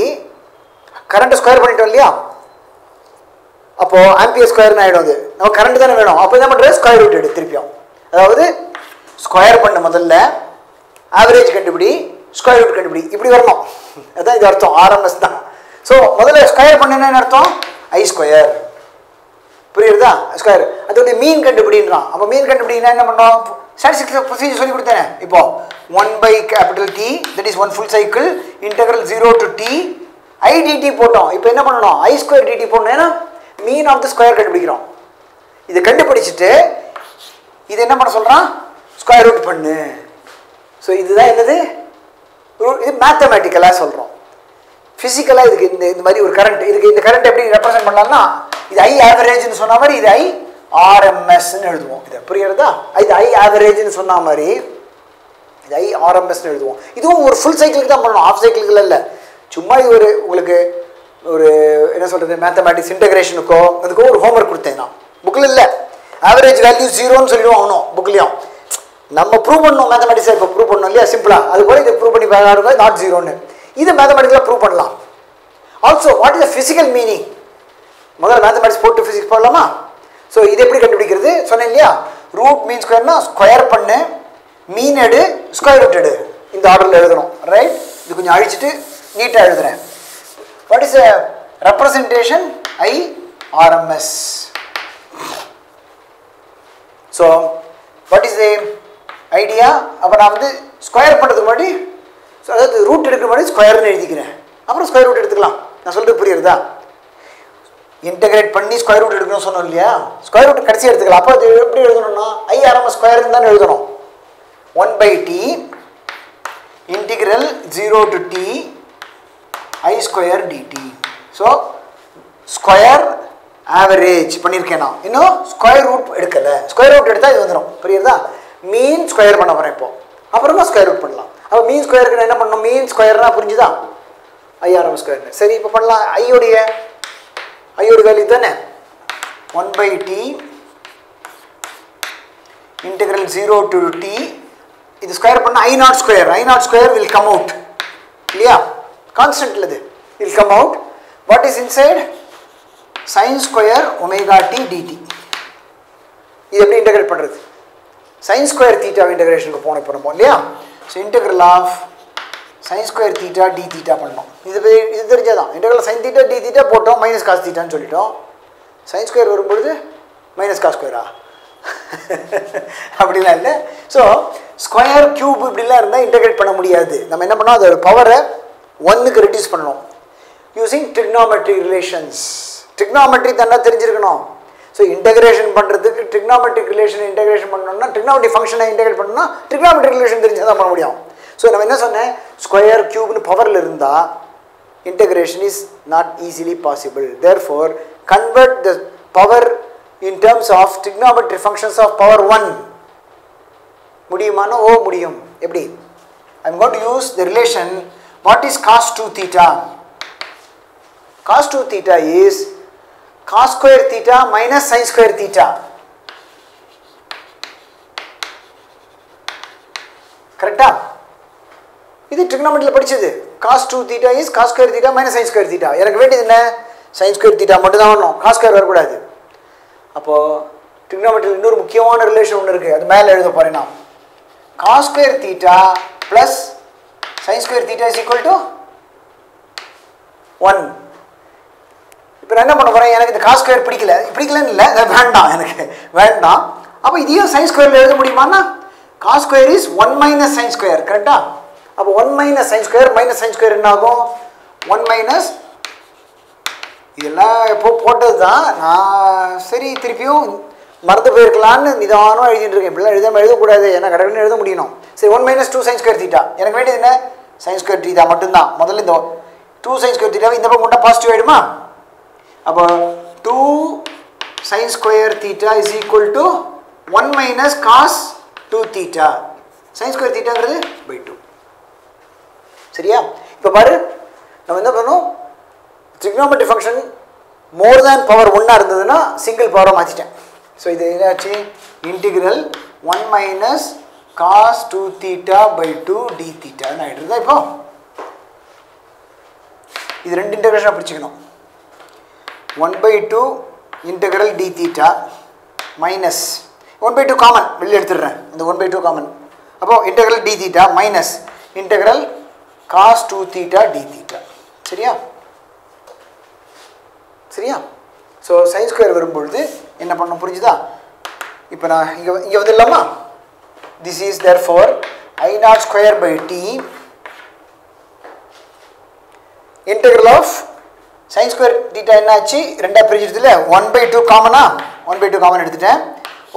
கரண்ட்டை ஸ்கொயர் பண்ணிட்டோம் இல்லையா? அப்போ ஆம்பியர் ஸ்கொயர்னு ஆகிடும் அது. நம்ம கரண்ட் தானே வேணும். அப்போ என்ன பண்ணுறது ஸ்கொயர் ரூட் எடு திருப்பியும். அதாவது ஸ்கொயர் பண்ண முதல்ல ஆவரேஜ் கண்டுபிடி ஸ்கொயர் ரூட் கண்டுபிடி. இப்படி வரணும். அதுதான் இது அர்த்தம். ஆர்எம்எஸ் தான். ஸோ முதல்ல ஸ்கொயர் பண்ண அர்த்தம்? ஐ ஸ்கொயர் புரியுறதா ஸ்கொயர் அதோடைய மீன் கண்டுபிடின்றான். அப்போ மீன் கண்டுபிடினா என்ன பண்ணோம்? ஸ்டாட்டிஸ்டிக்ஸ் ப்ரொசீஜர் சொல்லி கொடுத்தேன். இப்போ one by capital T that is one full cycle integral zero to T IDT போட்டோம். இப்போ என்ன பண்ணணும்? ஐ ஸ்கொயர் டிடி போடணும். ஏன்னா மீன் ஆஃப் த ஸ்கொயர் கண்டுபிடிக்கிறோம். இதை கண்டுபிடிச்சிட்டு இது என்ன பண்ண சொல்கிறான் ஸ்கொயர் ரூட் பண்ணு. ஸோ இதுதான் என்னது? இது மேத்தமேட்டிக்கலாக சொல்கிறோம் ஃபிசிக்கலாக இதுக்கு இந்த இந்த மாதிரி ஒரு கரண்ட் இதுக்கு இந்த கரண்ட் எப்படி ரெப்ரசென்ட் பண்ணலாம்னா இது ஐ ஆவரேஜ்னு சொன்ன மாதிரி இது ஐ ஆர்எம்எஸ்ன்னு எழுதுவோம். இதை புரியுறதா இது ஐ ஆவரேஜ்னு சொன்ன மாதிரி இது ஐ ஆர்எம்எஸ்னு எழுதுவோம். இதுவும் ஒரு ஃபுல் சைக்கிளுக்கு தான் பண்ணணும். ஆஃப் சைக்கிளுக்கு இல்லை. சும்மா இது ஒரு உங்களுக்கு ஒரு என்ன சொல்கிறது மேத்தமேட்டிக்ஸ் இன்டகிரேஷனுக்கோ அதுக்கோ ஒரு ஹோம்ஒர்க் கொடுத்தேன் நான். புக்கில் இல்லை. ஆவரேஜ் வேல்யூ ஜீரோன்னு சொல்லிடுவோம் ஆகணும் புக்லேயும் நம்ம ப்ரூவ் பண்ணணும் மேத்தமெட்டிக்ஸை இப்போ ப்ரூவ் பண்ணோம் இல்லையா? சிம்பிளாக அது போல இதை ப்ரூவ் பண்ணி பாருங்க நாட் ஜீரோன்னு இது மேத்தமெட்டிக்கலாக ப்ரூவ் பண்ணலாம். Also what is the physical meaning முதல்ல மேத்தமெட்டிக்ஸ் போட்டு ஃபிசிக்ஸ் போடலாமா? ஸோ இது எப்படி கண்டுபிடிக்கிறது? சொன்னேன் இல்லையா? ரூட் மீன் ஸ்கொயர்னா ஸ்கொயர் பண்ணு மீன் எடு ஸ்கொயர் ரூட் எடு. இந்த ஆர்டரில் எழுதணும். ரைட் இது கொஞ்சம் அழிச்சிட்டு நீட்டாக எழுதுறேன். What is a representation I RMS so what is a idea அப்போ நான் வந்து ஸ்கொயர் பண்ணுறதுக்கு முன்னாடி ஸோ அதாவது ரூட் எடுக்கிற முன்னாடி ஸ்கொயர்னு எழுதிக்கிறேன். அப்புறம் ஸ்கொயர் ரூட் எடுத்துக்கலாம். நான் சொல்கிறது புரியுறதா? இன்டகிரேட் பண்ணி ஸ்கொயர் ரூட் எடுக்கணும்னு சொன்னோம் இல்லையா? ஸ்கொயர் ரூட் கடைசி எடுத்துக்கலாம். அப்போ அது எப்படி எழுதணும்னா ஐ ஸ்கொயர் ஸ்கொயர்னு எழுதணும். One by T integral zero to T I square DT so square average பண்ணியிருக்கேன் நான். இன்னும் ஸ்கொயர் ரூட் எடுக்கலை. ஸ்கொயர் ரூட் எடுத்தால் இது வந்துடும் புரியுதா மீன் ஸ்கொயர் பண்ண போகிறேன் இப்போது அப்புறமா ஸ்கொயர் ரூட் பண்ணலாம். அப்போ மீன் ஸ்கொயருக்கு என்ன பண்ணணும்? மீன் ஸ்கொயர்னா புரிஞ்சுதா? ஐஆர்எம் ஸ்கொயர்னு சரி இப்போ பண்ணலாம். ஐயோடைய ஐயோட வேல்யூ தானே one by T integral zero to T இது ஸ்கொயர் பண்ணால் I naught square I naught square will come out இல்லையா? கான்ஸ்டன்ட் இது will come out what is inside sine square omega T DT இது எப்படி இன்டெகிரேட் பண்ணுறது sign square theta இன்டகிரேஷனுக்கு போன இப்போ நம்ம இல்லையா? So integral of sine square theta D theta பண்ணோம் இது இது தெரிஞ்சதான் integral sine theta D theta போட்டோம் மைனஸ் காசு தீட்டான்னு சொல்லிட்டோம். சைன் ஸ்கொயர் வரும்பொழுது மைனஸ் காசு ஸ்கொயரா அப்படிலாம் இல்லை. ஸோ ஸ்கொயர் கியூப் இப்படிலாம் இருந்தால் இன்டகிரேட் பண்ண முடியாது. நம்ம என்ன பண்ணோம் அதோட பவரை ஒன்றுக்கு ரெடியூஸ் பண்ணணும். யூஸிங் ட்ரிக்னாமெட்ரி ரிலேஷன்ஸ் ட்ரிக்னாமெட்ரி தானே தெரிஞ்சிருக்கணும். ஸோ இன்டகிரேஷன் பண்ணுறதுக்கு ட்ரிக்னாமெட்ரிக் ரிலேஷன் இன்டகிரேஷன் பண்ணணும்னா trigonometry ஃபங்க்ஷனை இன்டகிரேட் பண்ணணும்னா ட்ரிக்னாமெட்ரிக் ரிலேஷன் தெரிஞ்சால் தான் பண்ண முடியும். ஸோ நம்ம என்ன சொன்னேன்? ஸ்கொயர் கியூப்னு பவரில் இருந்தால் integration is not easily possible therefore convert the power in terms of trigonometry functions of power one முடியுமானா? ஓ முடியும். எப்படி? I am got to use the relation what is cos two theta cos two theta is cos square theta minus sine square theta கரெக்டா இது ட்ரிக்னாமெட்ரியில் படித்தது cos two theta is cos square theta minus sine square theta எனக்கு வேண்டியது என்ன? Sign square theta மட்டும் தான் வரணும். காஸ் ஸ்கொயர் வரக்கூடாது. அப்போது ட்ரிக்னாமெட்ரியில் இன்னொரு முக்கியமான ரிலேஷன் ஒன்று இருக்குது அது மேலே எழுத போகிறேன் நான். Cos square theta plus sine square theta is equal to one இப்போ நான் என்ன பண்ண போகிறேன் எனக்கு இந்த காஸ் ஸ்கொயர் பிடிக்கல. பிடிக்கலன்னு இல்லை. வேண்டாம் எனக்கு. வேண்டாம். அப்போ இதையும் சைன் ஸ்கொயரில் எழுத முடியுமாண்ணா cos square is one minus sine square கரெக்டாக அப்போ one minus sine square minus sine square என்ன ஆகும் ஒன் மைனஸ் இதெல்லாம் எப்போ போட்டது தான் நான் சரி திருப்பியும் மறந்து போயிருக்கலான்னு நிதானம் எழுதிட்டு இருக்கேன். இப்படிலாம் எழுதாமல் எழுதக்கூடாது. ஏன்னா கடவுள்னு எழுத முடியணும். சரி one minus two sine square theta எனக்கு வேண்டியது என்ன? சைன் ஸ்கொயர் தீட்டா மட்டும்தான். முதல்ல இந்த டூ சைன் ஸ்கொயர் தீட்டாவை இந்த பக்கம் கொண்டா பாசிட்டிவ் ஆகிடுமா அப்போ two sine square theta is equal to one minus cos two theta sine square தீட்டாங்கிறது by two சரியா? இப்போ பாரு நம்ம என்ன பண்ணோம் trigonometry function more than power ஒன்னாக இருந்ததுன்னா சிங்கிள் பவரை மாற்றிட்டேன் ஸோ இது என்னாச்சு? Integral one minus cos two theta by two D தீட்டான்னு ஆகிட்டு இருந்தா இப்போ? இது ரெண்டு இன்டகிரேஷனாக பிடிச்சிக்கணும் one by two integral D theta minus one by two common வெளியே எடுத்துடுறேன். இந்த ஒன் பை டூ காமன் அப்போது integral t theta minus integral cos two theta t theta சரியா? சரியா? ஸோ சைன் ஸ்கொயர் வரும்பொழுது என்ன பண்ணணும் புரிஞ்சுதா? இப்போ நான் இங்கே இங்கே வந்துடலாமா? This is therefore I naught square by T integral of sine square theta என்னாச்சு? ரெண்டாக பிரிஞ்சிருதுல? ஒன் பை டூ காமனா ஒன் பை டூ காமன் எடுத்துட்டேன்.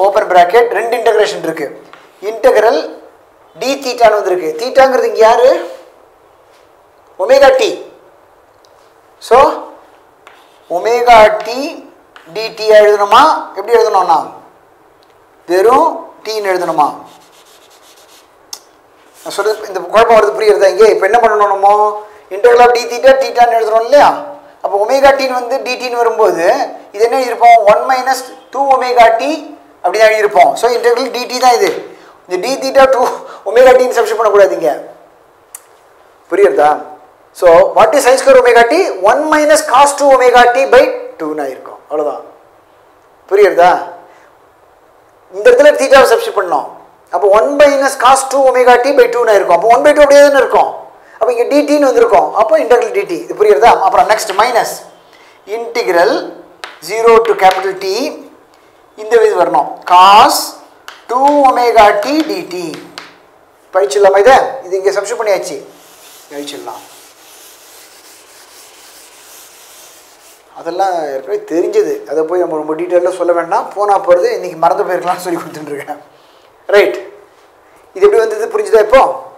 ஓப்பன் ப்ராக்கெட் ரெண்டு இன்டகிரேஷன் இருக்குது இன்டெகிரல் டி தீட்டான்னு வந்திருக்கு. தீட்டாங்கிறது இங்கே யார்? Omega T so omega T DT எழுதணுமா? எப்படி எழுதணும்னா? வெறும் டீன்னு எழுதணுமா? நான் சொல்றது இந்த குழப்பம் வருது புரியுறதா இங்கே? இப்போ என்ன பண்ணணும் நம்ம? இன்டர்வல் ஆஃப் டி தீட்டா டீட்டான்னு எழுதுறோம் இல்லையா? அப்போ ஒமேகா டீன் வந்து டிடின்னு வரும்போது இது என்ன எழுதியிருப்போம் one minus two omega T அப்படி தான் எழுதியிருப்போம் ஸோ இன்டர்வல் டிடி தான் இது. இந்த டி தீட்டா டூ ஒமேகா டின்னு சப்ஷன் பண்ணக்கூடாதுங்க. புரியுறதா? So what is sine square omega T one minus cos two omega T by டூன்னு ஆயிருக்கும் அவ்வளோதான் புரியுறதா? இந்த இடத்துல தீட்டாவை சப்ஸ்ட் பண்ணோம். அப்போ one minus cos two omega T by டூன்னு இருக்கும். அப்போ ஒன் பை டூ அப்படியே தானே இருக்கும்? அப்போ இங்கே டிடின்னு வந்திருக்கோம். அப்போ இன்டெகிரல் டிடி இது புரியுறதா? அப்புறம் next minus integral zero to capital T இந்த இது வரணும். Cos two omega T DT பழிச்சிடலாமா இதை? இது இங்கே சப்ஷன் பண்ணியாச்சு. கழிச்சிடலாம் அதெல்லாம் ஏற்கனவே தெரிஞ்சது. அதை போய் நம்ம ரொம்ப டீட்டெயிலாக சொல்ல வேண்டாம். போனால் போகிறது இன்றைக்கி மறந்து போயிருக்கலாம்னு சொல்லி கொடுத்துட்டுருக்கேன் ரைட் இது எப்படி வந்தது? புரிஞ்சுதா இப்போது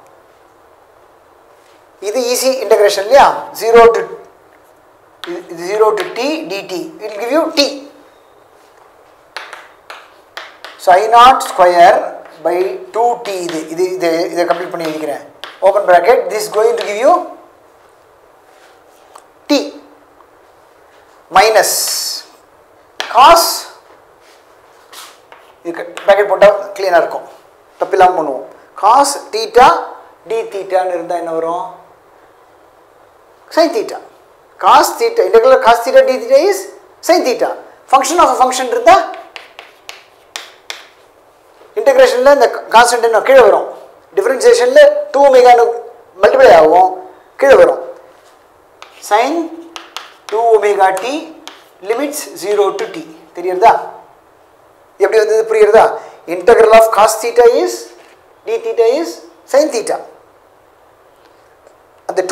இது ஈஸி இன்டகிரேஷன் இல்லையா? ஜீரோ டு இது zero to T DT it give you T so I naught square by two T இது இது இது இதை கம்ப்ளீட் பண்ணி வைக்கிறேன். Open bracket this going to give you T minus cos இது ப்ராக்கெட் போட்டால் க்ளீனாக இருக்கும். தப்பில்லாமல் பண்ணுவோம். காஸ் தீட்டா டி தீட்டான்னு இருந்தால் என்ன வரும்? Sine theta cos theta integral cos theta D theta is sine theta function of function இருந்தால் இன்டகிரேஷனில் இந்த கான்ஸ்டன்ட் என்ன கீழே வரும். டிஃப்ரென்சியேஷனில் டூ ஒமேகான்னு மல்டிப்ளை ஆகும். கீழே வரும். Sine two omega t limits zero to t தெரியுறதா? எப்படி வந்தது? புரியுறதா? Integral of cos theta is d theta is sine theta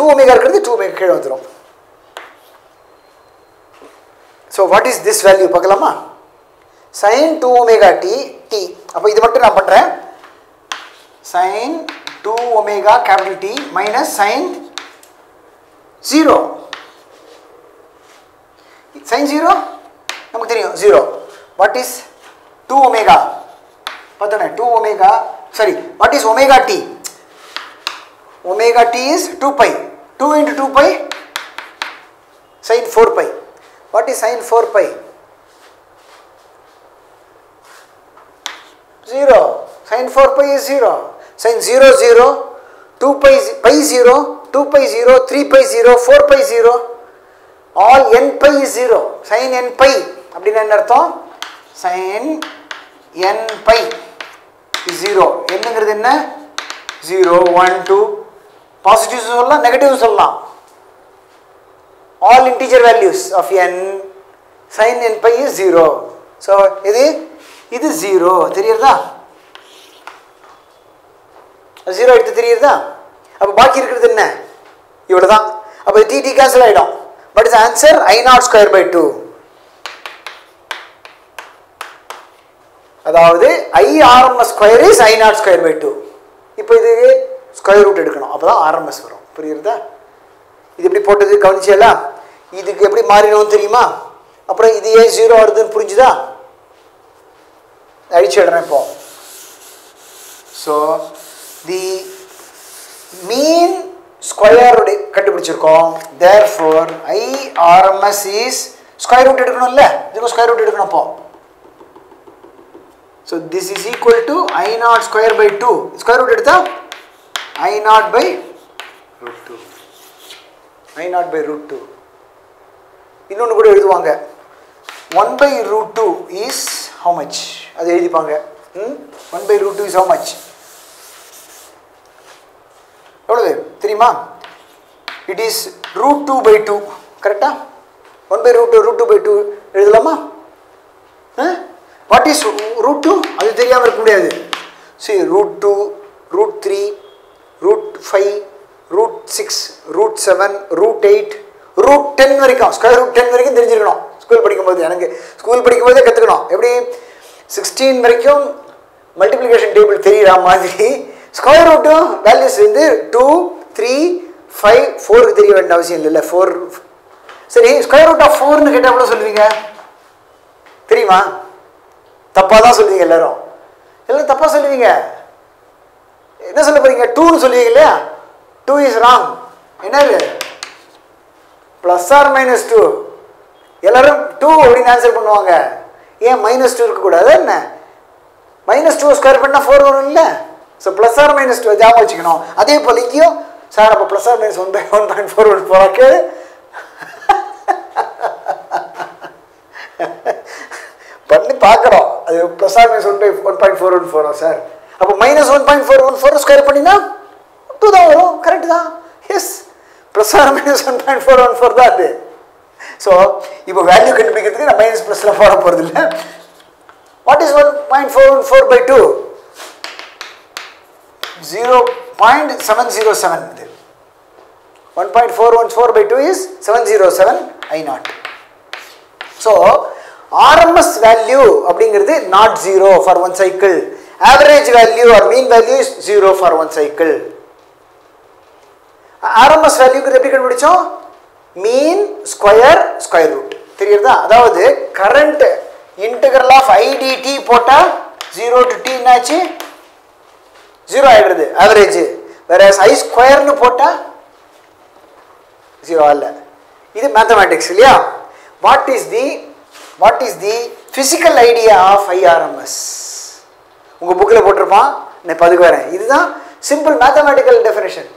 two omega இருக்கிறது டூ ஒமேகா கீழே வந்துடும் so what is this value பார்க்கலாமா? Sine two omega t t அப்போ இது மட்டும் நான் பண்ணுறேன் sine two omega capital T minus sine zero sine zero நமக்கு தெரியும் zero what is two omega பார்த்தோன்னே two omega sorry what is omega T omega T is two pi two into two pi sine four pi what is sine four pi zero. Sin 4 pi is 0 sin 0 0 2 pi pi 0 2 pi 0 3 pi 0 4 pi 0 all n pi is 0 sin n pi. அப்படின்னு என்ன அர்த்தம்? Sin n pi is 0 என்னங்கிறது என்ன? 0 1 2 positive சொல்லலாம் negative சொல்லலாம். All integer values of n sine n pi is zero so இது இது zero தெரியுறதா? Zero எடுத்து தெரியுறதா? அப்போ பாக்கி இருக்கிறது என்ன? இவ்வளோ தான் அப்போ டிடி கேன்சல் ஆகிடும் but is answer I naught square by two அதாவது I RMS square is I naught square by two இப்போ இது ஸ்கொயர் ரூட் எடுக்கணும். அப்போ தான் ஆர்எம்எஸ் வரும். புரியுறதா? இது எப்படி போட்டது? கவனிச்சியலா? இதுக்கு எப்படி மாறினோம் தெரியுமா? அப்புறம் இது ஏன் ஜீரோ வருதுன்னு புரிஞ்சுதா? அழிச்சிடுறேன் இப்போ. ஸோ தி மீன் ஸ்கொயர் கண்டுபிடிச்சிருக்கோம். There four I RMS is square root எடுக்கணும்ல? இதுக்கு ஸ்கொயர் ரூட் எடுக்கணும் அப்போ so this is equal to I naught square by two square root எடுத்தால் I naught by root two I naught by root two இன்னொன்று கூட எழுதுவாங்க. One by root two is how much அது எழுதிப்பாங்க. ம்? One by root two is how much எவ்வளவு? தெரியுமா? It is root two by two கரெக்டா one by root two root two by two எழுதலாமா வாட் இஸ் ரூட் டூ அது தெரியாமல் இருக்க முடியாது. சரி root two root three root five root six root seven root eight root ten வரைக்கும் square root ten வரைக்கும் தெரிஞ்சிருக்கணும். ஸ்கூல் படிக்கும்போது எனக்கு ஸ்கூல் படிக்கும்போதே கற்றுக்கணும் எப்படி? சிக்ஸ்டீன் வரைக்கும் மல்டிப்ளிகேஷன் டேபிள் தெரியுற மாதிரி ஸ்கொயர் ரூட்டும் வேல்யூஸ் வந்து டூ த்ரீ ஃபைவ் ஃபோருக்கு தெரிய வேண்டிய அவசியம் இல்லைல்ல. ஃபோர் சரி ஸ்கொயர் ரூட் ஆஃப் ஃபோர்னு கேட்டால் எவ்வளோ சொல்லுவீங்க? தெரியுமா? தப்பாக தான் சொல்லுவீங்க எல்லாரும். எல்லாம் தப்பாக சொல்லுவீங்க. என்ன சொல்ல போறீங்க? டூன்னு சொல்லுவீங்க இல்லையா? டூ இஸ் ராங் என்னது? ப்ளஸ் ஆர் மைனஸ் டூ எல்லாரும் டூ அப்படின்னு ஆன்சர் பண்ணுவாங்க. ஏன் மைனஸ் டூ இருக்கக்கூடாது? என்ன? மைனஸ் டூ ஸ்கொயர் பண்ணால் ஃபோர் வரும் இல்லை? So plus or minus two ஞாபகம் வச்சுக்கணும். அதே போல் இங்கேயும் சார் அப்போ plus or minus one by one point four one four பண்ணி பார்க்குறோம் அது plus or minus one by one point four one ஃபோரா sir அப்போ minus one point four one four square பண்ணினா டூ தான் வரும். கரெக்ட் தான். Yes plus or minus one point four one four தான் அது. ஸோ இப்போ வேல்யூ கண்டுபிடிக்கிறதுக்கு நான் மைனஸ் ப்ளஸில் போட போகிறது இல்லை. What is one point four one four by two zero point seven zero seven இது. One point four one four by two is seven zero seven I naught so RMS value அப்படிங்கிறது not zero for one cycle average value or mean value is zero for one cycle RMS வேல்யூங்கிறது எப்படி கண்டுபிடிச்சோம்? Mean square square root தெரியுறதா அதாவது current integral of I d t போட்டால் zero to D என்னாச்சு? Zero ஆகிடுறது average வேற I ஸ்கொயர்னு போட்டால் ஜீரோ அல்ல. இது மேத்தமேட்டிக்ஸ் இல்லையா? What is the what is the physical idea of I RMS உங்கள் புக்கில் போட்டிருப்பான். நான் இப்போ அதுக்கு வரேன். இதுதான் சிம்பிள் மேத்தமேட்டிக்கல் டெஃபினேஷன்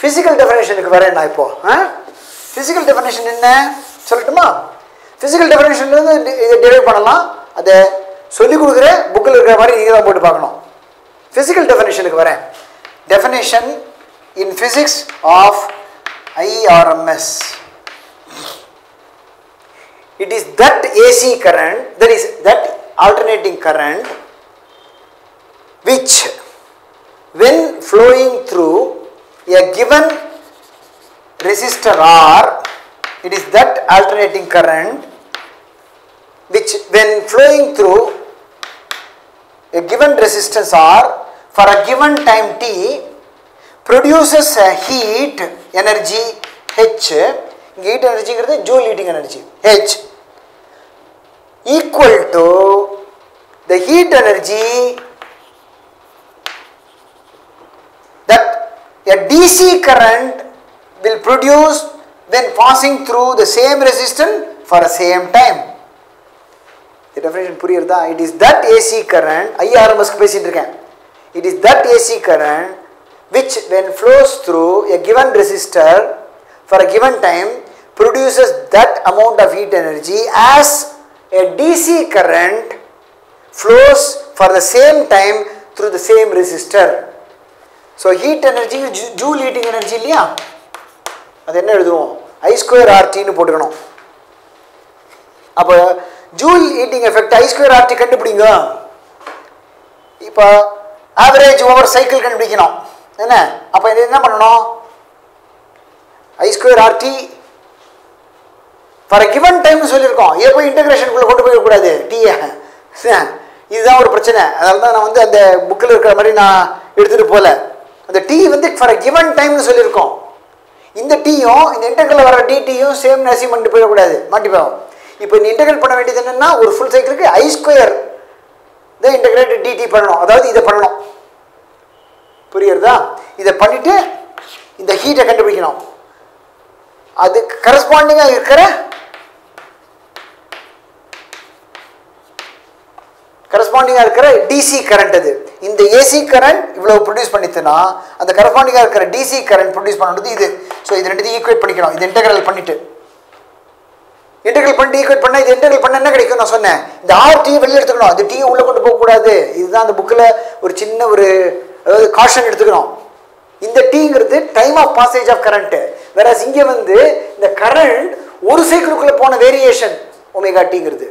ஃபிசிக்கல் டெஃபினேஷனுக்கு வரேன் நான் இப்போது ஃபிசிக்கல் டெஃபினேஷன் என்ன? சொல்லட்டுமா? ஃபிசிக்கல் டெஃபினேஷன்லேருந்து இதை டிரைவ் பண்ணலாம். அதை சொல்லிக் கொடுக்குற புக்கில் இருக்கிற மாதிரி நீங்கள் தான் போட்டு பார்க்கணும். ஃபிசிக்கல் டெஃபினேஷனுக்கு வரேன். Definition in physics of I RMS It is that AC current, that is that alternating current which when flowing through a given resistor R it is that alternating current which when flowing through a given resistance R for a given time t produces a heat energy H heat energy is Joule heating energy H equal to the heat energy that a DC current will produce when passing through the same resistance for a same time. The definition புரியுறதா it is that AC current ஐஆர்எம்எஸ்க்கு பேசிட்டு இருக்கேன் it is that AC current which when flows through a given resistor for a given time produces that amount of heat energy as a DC current flows for the same time through the same resistor So heat energy joule heating energy இல்லையா? அது என்ன எழுதுவோம்? I square ஆர்டின்னு போட்டுக்கணும். அப்போ joule heating effect I square R T கண்டுபிடிங்க. இப்போ average over cycle கண்டுபிடிக்கணும். என்ன? அப்போ இது என்ன பண்ணணும்? I square R T for given time சொல்லியிருக்கோம். ஏ போய் இன்டகிரேஷனுக்குள்ளே கொண்டு போயிடக்கூடாது டீயை இதுதான் ஒரு பிரச்சனை. அதனால தான் நான் வந்து அந்த புக்கில் இருக்கிற மாதிரி நான் எடுத்துகிட்டு போகல. அந்த டீ வந்து ஃபார் அ கிவன் டைம்னு சொல்லியிருக்கோம். இந்த டீயும் இந்த இன்டர்கலில் வர டிடியும் சேம் நசி பண்ணிட்டு போயிடக்கூடாது. மாட்டிப்போம் இப்போ இந்த இன்டர்கல் பண்ண வேண்டியது என்னென்னா ஒரு ஃபுல் சைக்கிளுக்கு ஐ ஸ்கொயர் தான் இன்டகிரேட்டட் டிடி பண்ணணும். அதாவது இதை பண்ணணும். புரியுறதா? இதை பண்ணிவிட்டு இந்த ஹீட்டை கண்டுபிடிக்கணும். அதுக்கு கரஸ்பாண்டிங்காக இருக்கிற கரஸ்பாண்டிங்காக இருக்கிற டிசி கரண்ட் அது. இந்த ஏசி கரண்ட் இவ்வளோ ப்ரொடியூஸ் பண்ணிச்சுன்னா அந்த கரஸ்பாண்டிங்காக இருக்கிற டிசி கரண்ட் ப்ரொடியூஸ் பண்ணுறது இது. ஸோ இது ரெண்டுத்தையும் ஈக்குவேட் பண்ணிக்கணும். இது இன்டெகிரல் பண்ணிட்டு. இன்டெகிரல் பண்ணிட்டு ஈக்குவேட் பண்ணால் இது இன்டெகிரல் பண்ண என்ன கிடைக்கும் நான் சொன்னேன். இந்த ஆர் டீ வெளியே எடுத்துக்கணும். அந்த டீ உள்ளே கொண்டு போகக்கூடாது. இதுதான் அந்த புக்கில் ஒரு சின்ன ஒரு அதாவது காஷன் எடுத்துக்கணும். இந்த டீங்கிறது time of passage of current வேற இங்கே வந்து இந்த கரண்ட் ஒரு சைக்கிளுக்குள்ளே போன வேரியேஷன் ஒமேகா டீங்கிறது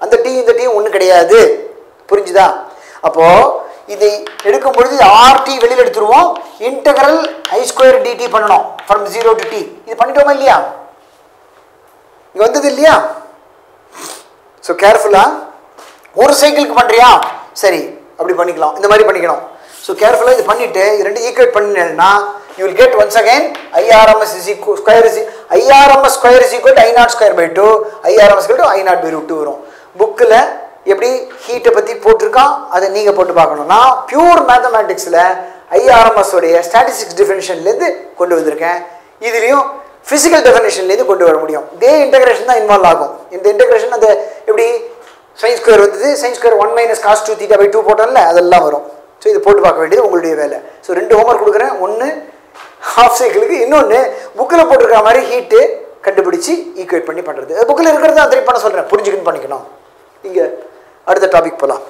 அந்த டீ இந்த டீ ஒன்றும் கிடையாது. புரிஞ்சுதா? அப்போது இதை எடுக்கும் பொழுது ஆர்டி வெளியில் எடுத்துருவோம். Integral I square D T பண்ணணும். ஃப்ரம் ஜீரோ டு டி இது பண்ணிட்டோமா இல்லையா? இங்கே வந்தது இல்லையா? ஸோ கேர்ஃபுல்லாக ஒரு சைக்கிளுக்கு பண்ணுறியா சரி அப்படி பண்ணிக்கலாம். இந்த மாதிரி பண்ணிக்கணும். ஸோ கேர்ஃபுல்லாக இது பண்ணிவிட்டு இது ரெண்டு ஈக்குவேட் பண்ணினா you will get once again I RMS is ஈக்கு square is I RMS square is equal I naught square by two I RMS to I naught by root two வரும். புக்கில் எப்படி ஹீட்டை பற்றி போட்டிருக்கான் அதை நீங்கள் போட்டு பார்க்கணும். நான் பியூர் மேத்தமேட்டிக்ஸில் ஐஆர்எம்எஸ் உடைய ஸ்டாட்டிஸ்டிக்ஸ் டெஃபினேஷன்லேருந்து கொண்டு வந்திருக்கேன். இதுலேயும் ஃபிசிக்கல் டெஃபினேஷன்லேருந்து கொண்டு வர முடியும். இதே இன்டகிரேஷன் தான் இன்வால்வ் ஆகும். இந்த இன்டகிரேஷன் அந்த எப்படி சயின்ஸ் ஸ்கொயர் வந்தது? Sine square one minus cos two theta by two போட்டோம்ல அதெல்லாம் வரும். ஸோ இது போட்டு பார்க்க வேண்டியது உங்களுடைய வேலை. ஸோ ரெண்டு ஹோம்ஒர்க் கொடுக்குறேன். ஒன்று ஹாஃப் சைக்கிளுக்கு இன்னொன்று புக்கில் போட்டிருக்கிற மாதிரி ஹீட்டு கண்டுபிடிச்சி ஈக்குவேட் பண்ணி பண்ணுறது புக்கில் இருக்கிறத திருப்பி பண்ண சொல்கிறேன் புரிஞ்சுக்கின்னு பண்ணிக்கணும். இங்கே அடுத்த டாபிக் போகலாம்